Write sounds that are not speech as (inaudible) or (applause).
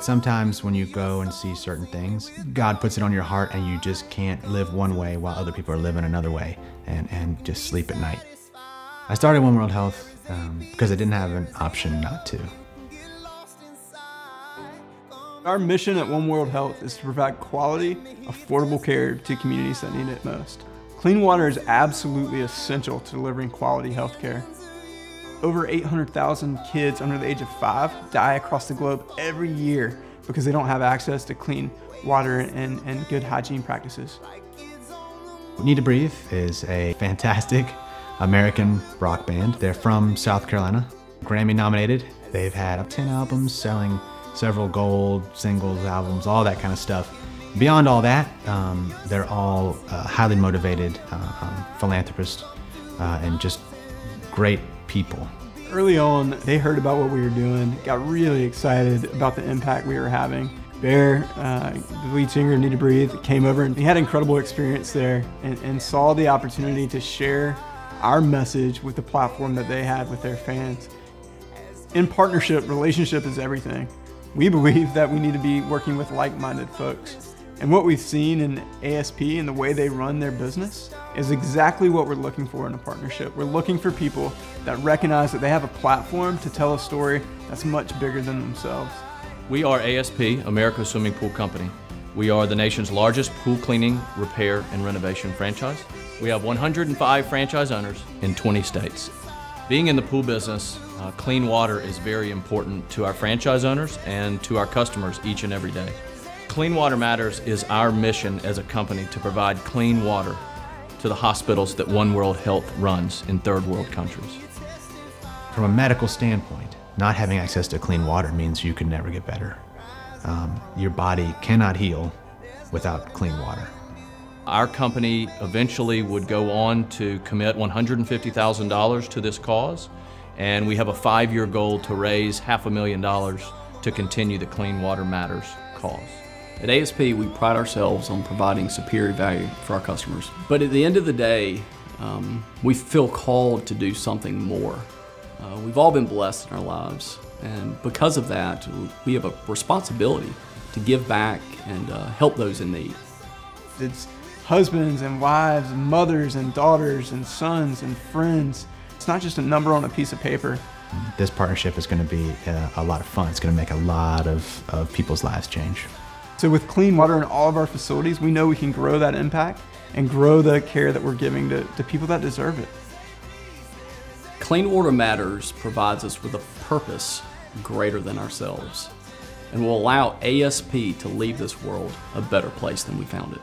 Sometimes when you go and see certain things, God puts it on your heart and you just can't live one way while other people are living another way and, and just sleep at night. I started One World Health um, because I didn't have an option not to. Our mission at One World Health is to provide quality, affordable care to communities that need it most. Clean water is absolutely essential to delivering quality health care. Over 800,000 kids under the age of five die across the globe every year because they don't have access to clean water and, and good hygiene practices. Need to Breathe is a fantastic American rock band. They're from South Carolina, Grammy nominated. They've had 10 albums selling several gold singles, albums, all that kind of stuff. Beyond all that, um, they're all uh, highly motivated uh, um, philanthropists uh, and just great people. Early on, they heard about what we were doing, got really excited about the impact we were having. Bear, uh, the lead singer of Need to Breathe, came over and he had incredible experience there and, and saw the opportunity to share our message with the platform that they had with their fans. In partnership, relationship is everything. We (laughs) believe that we need to be working with like-minded folks. And what we've seen in ASP and the way they run their business is exactly what we're looking for in a partnership. We're looking for people that recognize that they have a platform to tell a story that's much bigger than themselves. We are ASP, America's Swimming Pool Company. We are the nation's largest pool cleaning, repair, and renovation franchise. We have 105 franchise owners in 20 states. Being in the pool business, uh, clean water is very important to our franchise owners and to our customers each and every day. Clean Water Matters is our mission as a company to provide clean water to the hospitals that One World Health runs in third world countries. From a medical standpoint, not having access to clean water means you can never get better. Um, your body cannot heal without clean water. Our company eventually would go on to commit $150,000 to this cause, and we have a five-year goal to raise half a million dollars to continue the Clean Water Matters cause. At ASP, we pride ourselves on providing superior value for our customers. But at the end of the day, um, we feel called to do something more. Uh, we've all been blessed in our lives, and because of that, we have a responsibility to give back and uh, help those in need. It's husbands and wives and mothers and daughters and sons and friends. It's not just a number on a piece of paper. This partnership is going to be uh, a lot of fun. It's going to make a lot of, of people's lives change. So with clean water in all of our facilities, we know we can grow that impact and grow the care that we're giving to, to people that deserve it. Clean Water Matters provides us with a purpose greater than ourselves and will allow ASP to leave this world a better place than we found it.